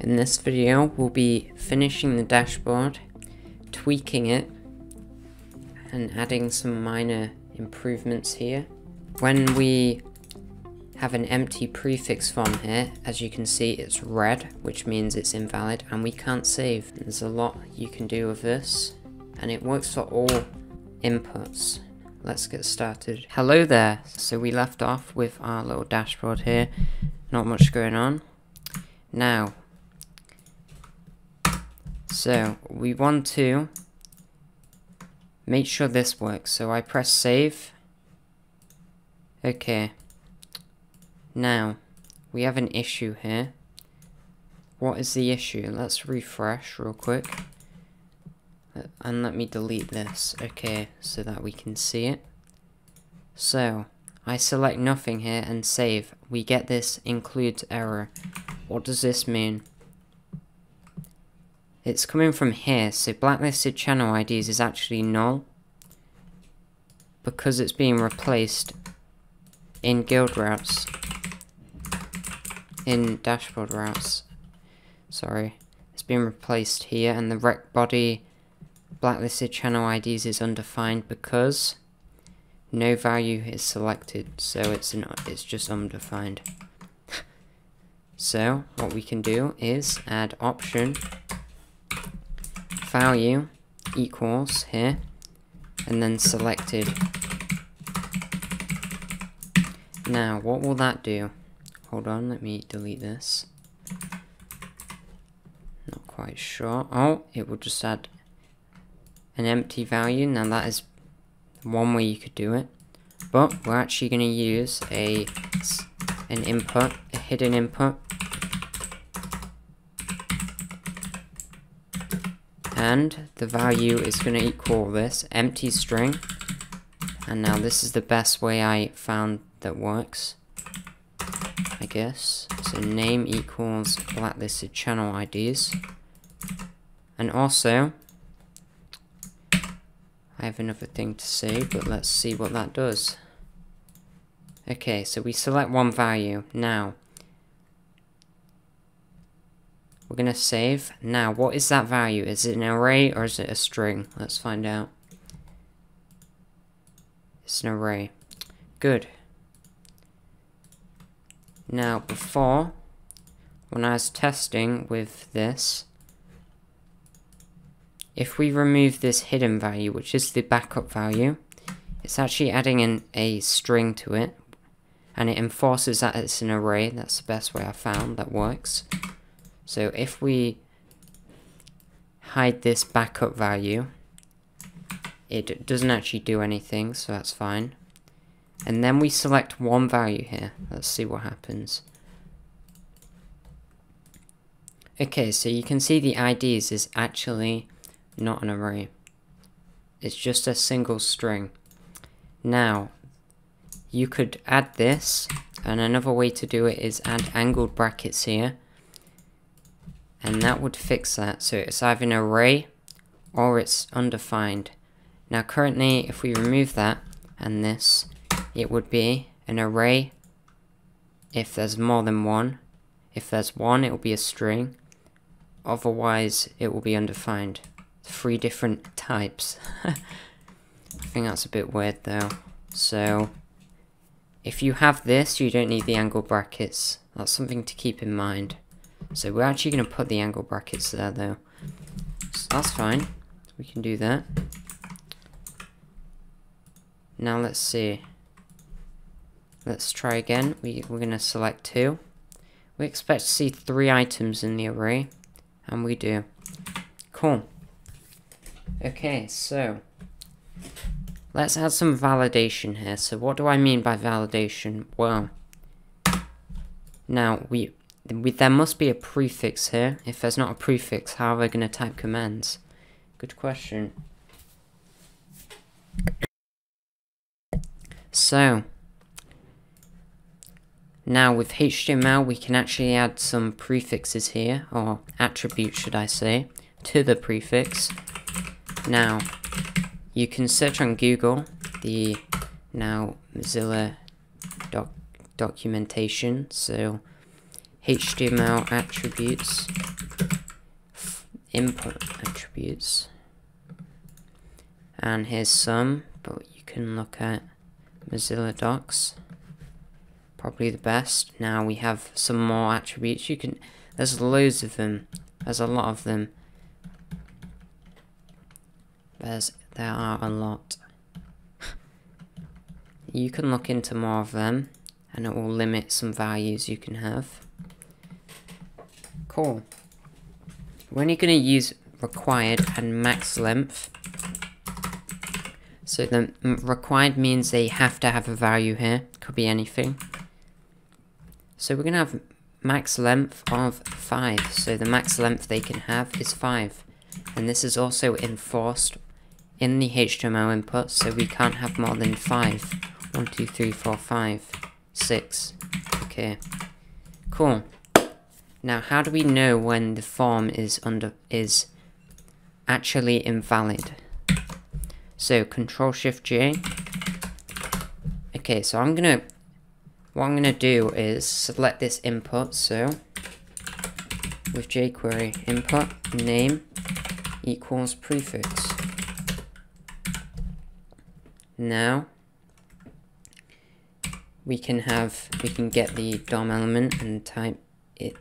In this video, we'll be finishing the dashboard, tweaking it, and adding some minor improvements here. When we have an empty prefix form here, as you can see it's red, which means it's invalid, and we can't save. There's a lot you can do with this, and it works for all inputs. Let's get started. Hello there! So we left off with our little dashboard here, not much going on. Now, so we want to make sure this works. So I press save. Okay. Now, we have an issue here. What is the issue? Let's refresh real quick. Uh, and let me delete this. Okay, so that we can see it. So, I select nothing here and save. We get this includes error. What does this mean? It's coming from here, so blacklisted channel IDs is actually null. Because it's being replaced in guild routes. In dashboard routes. Sorry. It's being replaced here and the rec body blacklisted channel IDs is undefined because no value is selected, so it's an, it's just undefined. so what we can do is add option value equals here and then selected. Now, what will that do? Hold on, let me delete this. Not quite sure. Oh, it will just add an empty value. Now that is one way you could do it. But we're actually going to use a an input, a hidden input, and the value is going to equal this empty string. And now this is the best way I found that works I guess. So name equals blacklisted channel IDs and also I have another thing to say but let's see what that does. Okay so we select one value. Now we're going to save. Now, what is that value? Is it an array or is it a string? Let's find out. It's an array. Good. Now, before, when I was testing with this, if we remove this hidden value, which is the backup value, it's actually adding in a string to it, and it enforces that it's an array. That's the best way I found that works. So if we hide this backup value, it doesn't actually do anything, so that's fine. And then we select one value here. Let's see what happens. Okay, so you can see the IDs is actually not an array. It's just a single string. Now, you could add this, and another way to do it is add angled brackets here and that would fix that. So it's either an array or it's undefined. Now currently if we remove that and this, it would be an array if there's more than one. If there's one, it will be a string. Otherwise, it will be undefined. Three different types. I think that's a bit weird though. So, if you have this, you don't need the angle brackets. That's something to keep in mind. So we're actually going to put the angle brackets there though. So that's fine. We can do that. Now let's see. Let's try again. We, we're going to select two. We expect to see three items in the array. And we do. Cool. Okay, so. Let's add some validation here. So what do I mean by validation? Well. Now, we we, there must be a prefix here. If there's not a prefix, how are we going to type commands? Good question. So, now with HTML we can actually add some prefixes here, or attributes should I say, to the prefix. Now, you can search on Google the now Mozilla doc documentation, so HTML attributes, input attributes, and here's some, but you can look at Mozilla Docs, probably the best. Now we have some more attributes. You can, there's loads of them. There's a lot of them. There's, there are a lot. you can look into more of them, and it will limit some values you can have. Cool. When you're going to use required and max length, so the required means they have to have a value here. Could be anything. So we're going to have max length of 5. So the max length they can have is 5. And this is also enforced in the HTML input, so we can't have more than 5. 1, 2, 3, 4, 5, 6. Okay. Cool. Now, how do we know when the form is under is actually invalid? So Control Shift J. Okay, so I'm gonna what I'm gonna do is select this input. So with jQuery input name equals prefix. Now we can have we can get the DOM element and type it.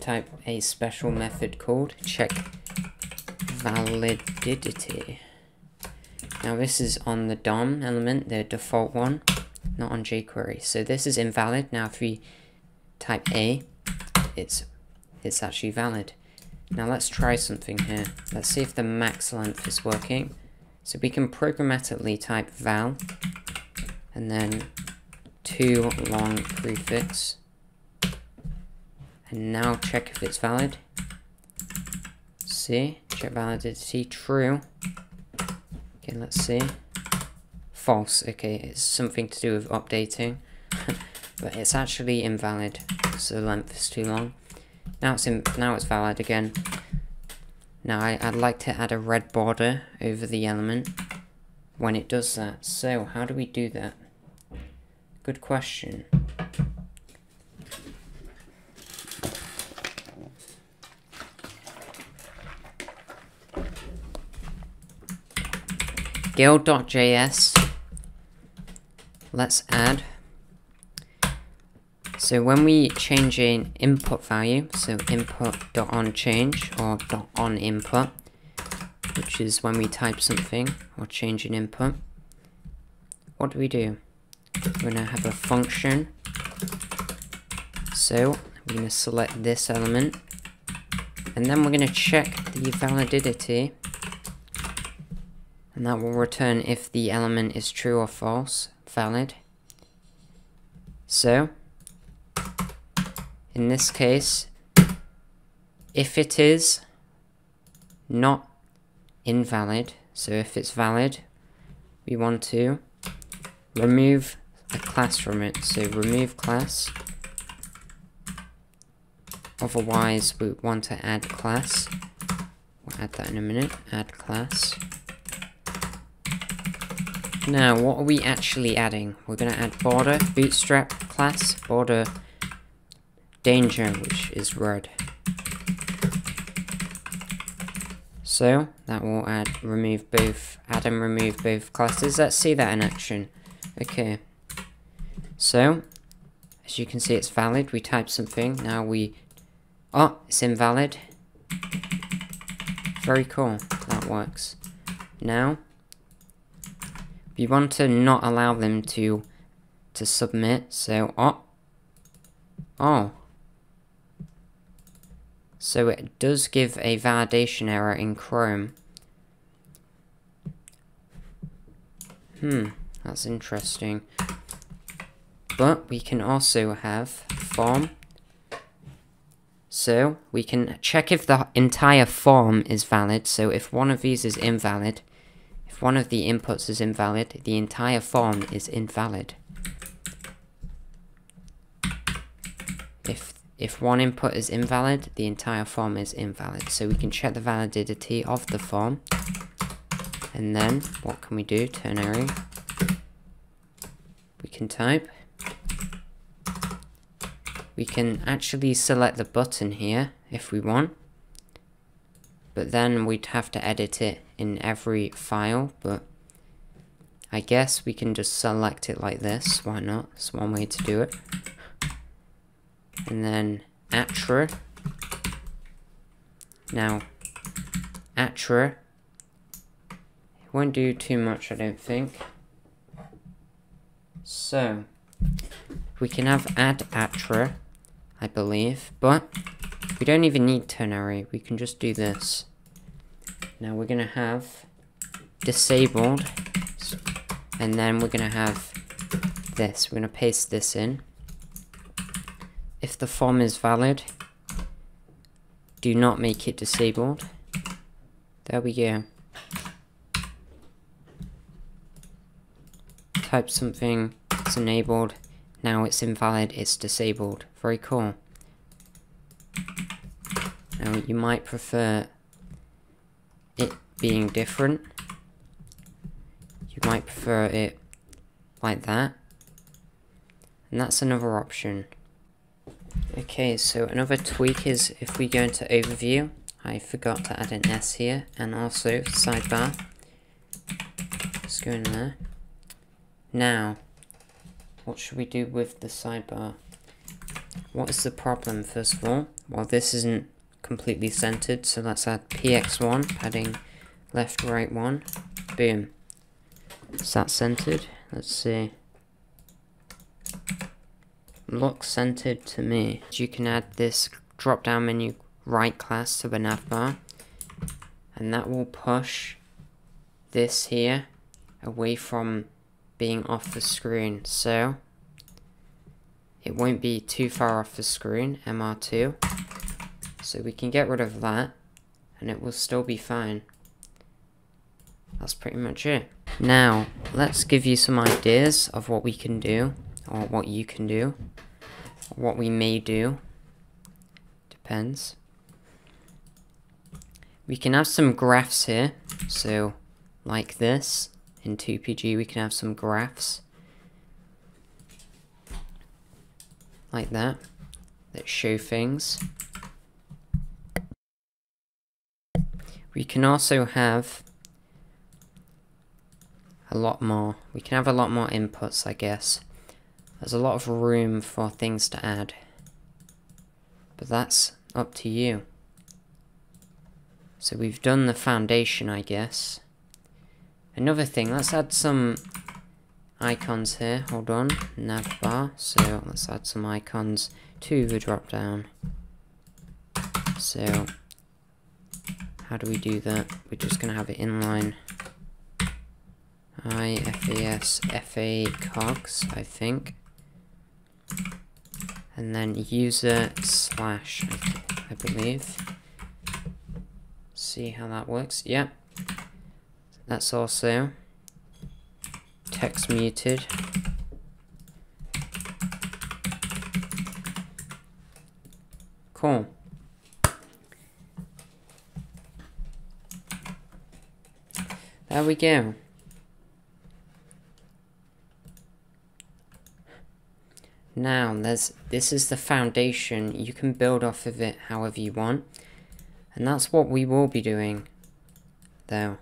Type a special method called check validity. Now this is on the DOM element, the default one, not on jQuery. So this is invalid. Now if we type A, it's it's actually valid. Now let's try something here. Let's see if the max length is working. So we can programmatically type val and then two long prefix. And now check if it's valid. See, check validity true. Okay, let's see. False. Okay, it's something to do with updating. but it's actually invalid. So the length is too long. Now it's in, now it's valid again. Now I, I'd like to add a red border over the element when it does that. So how do we do that? Good question. guild.js, let's add. So when we change an input value, so input.onChange or .onInput, which is when we type something or change an input, what do we do? We're going to have a function. So we're going to select this element, and then we're going to check the validity and that will return if the element is true or false, valid. So, in this case, if it is not invalid, so if it's valid, we want to remove a class from it. So remove class. Otherwise, we want to add class. We'll add that in a minute. Add class. Now, what are we actually adding? We're going to add border, bootstrap class, border danger, which is red. So, that will add, remove both, add and remove both classes. Let's see that in action. Okay. So, as you can see, it's valid. We type something. Now we, oh, it's invalid. Very cool. That works. Now, you want to not allow them to to submit, so oh oh. So it does give a validation error in Chrome. Hmm, that's interesting. But we can also have form. So we can check if the entire form is valid. So if one of these is invalid, if one of the inputs is invalid, the entire form is invalid. If if one input is invalid, the entire form is invalid. So we can check the validity of the form. And then, what can we do? Ternary. We can type. we can actually select the button here if we want. But then we'd have to edit it in every file, but I guess we can just select it like this, why not? It's one way to do it. And then attr. Now, attr won't do too much, I don't think. So, we can have add attr, I believe, but we don't even need ternary, we can just do this. Now we're gonna have disabled and then we're going to have this. We're to paste this in. If the form is valid, do not make it disabled. There we go. Type something, it's enabled. Now it's invalid, it's disabled. Very cool. Now you might prefer it being different you might prefer it like that. And that's another option. Okay, so another tweak is if we go into overview, I forgot to add an S here, and also sidebar. Let's go in there. Now, what should we do with the sidebar? What is the problem, first of all? Well, this isn't completely centered, so let's add px1, padding left, right, 1. Boom. Is that centered? Let's see. Looks centered to me. You can add this drop down menu right class to the navbar and that will push this here away from being off the screen so it won't be too far off the screen MR2 so we can get rid of that and it will still be fine that's pretty much it now, let's give you some ideas of what we can do, or what you can do, what we may do. Depends. We can have some graphs here, so like this. In 2PG we can have some graphs. Like that, that show things. We can also have a lot more. We can have a lot more inputs, I guess. There's a lot of room for things to add. But that's up to you. So we've done the foundation, I guess. Another thing, let's add some icons here. Hold on, navbar. So let's add some icons to the drop down. So how do we do that? We're just going to have it inline. IFAS FA cogs, I think. And then user slash, I believe. See how that works. Yep. That's also text muted. Cool. There we go. Now, there's this is the foundation. You can build off of it however you want. And that's what we will be doing, though,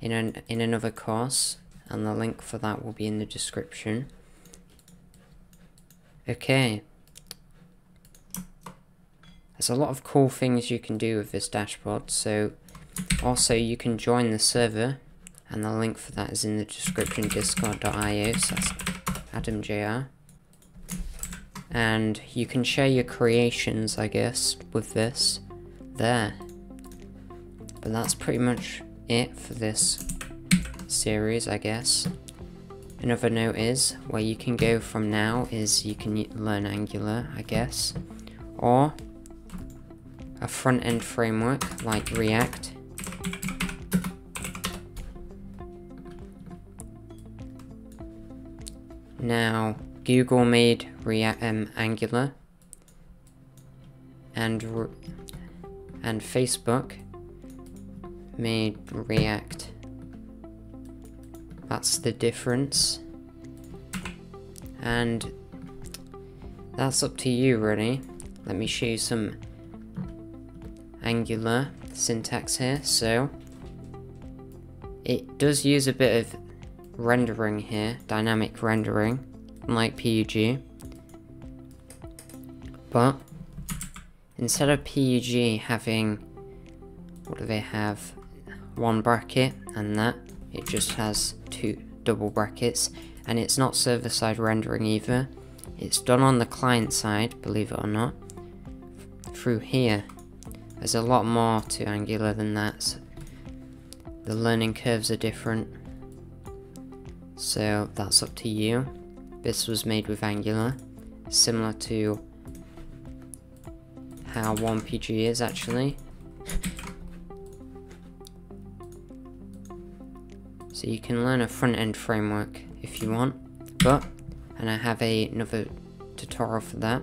in, an, in another course. And the link for that will be in the description. Okay. There's a lot of cool things you can do with this dashboard. So, also you can join the server. And the link for that is in the description, discord.io. So that's AdamJR and you can share your creations, I guess, with this there. But that's pretty much it for this series, I guess. Another note is, where you can go from now is you can learn Angular, I guess, or a front-end framework like React. Now, Google made React um, Angular, and and Facebook made React. That's the difference. And that's up to you really. Let me show you some Angular syntax here. So, it does use a bit of rendering here, dynamic rendering, like PUG. But, instead of PUG having, what do they have, one bracket and that, it just has two double brackets, and it's not server-side rendering either. It's done on the client side, believe it or not, through here. There's a lot more to Angular than that. So the learning curves are different. So that's up to you. This was made with Angular, similar to how 1PG is actually. so you can learn a front-end framework if you want, but, and I have a, another tutorial for that,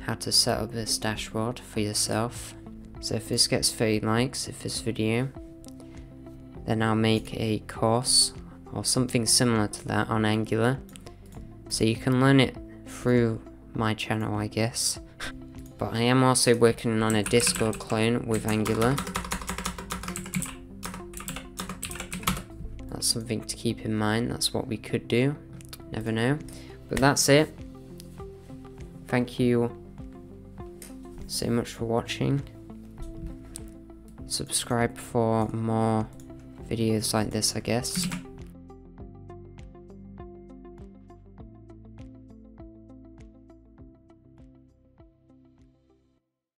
how to set up this dashboard for yourself. So if this gets 30 likes, if this video, then I'll make a course or something similar to that on Angular. So you can learn it through my channel, I guess. But I am also working on a Discord clone with Angular. That's something to keep in mind, that's what we could do. Never know. But that's it. Thank you so much for watching. Subscribe for more videos like this, I guess.